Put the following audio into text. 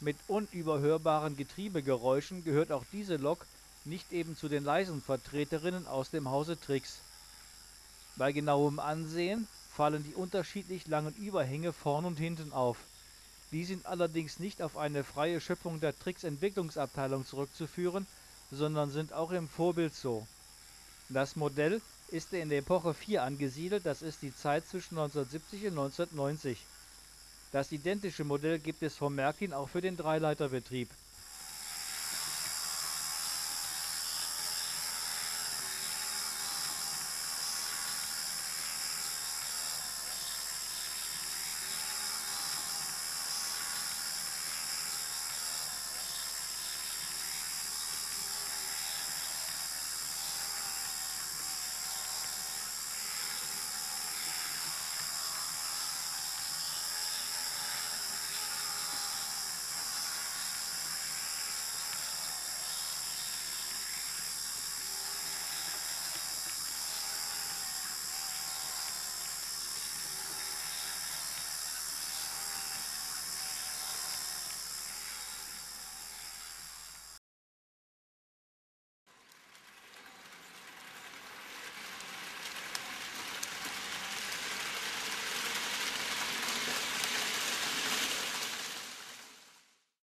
Mit unüberhörbaren Getriebegeräuschen gehört auch diese Lok nicht eben zu den leisen Vertreterinnen aus dem Hause Trix. Bei genauem Ansehen fallen die unterschiedlich langen Überhänge vorn und hinten auf. Die sind allerdings nicht auf eine freie Schöpfung der Trix Entwicklungsabteilung zurückzuführen, sondern sind auch im Vorbild so. Das Modell ist in der Epoche 4 angesiedelt, das ist die Zeit zwischen 1970 und 1990. Das identische Modell gibt es von Märklin auch für den Dreileiterbetrieb